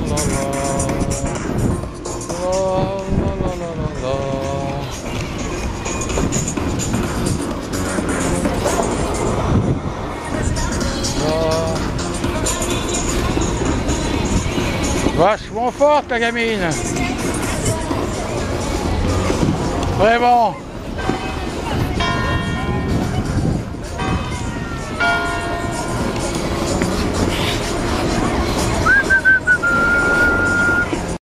Non non non non non Non Vas, bon fort ta gamine. Ouais bon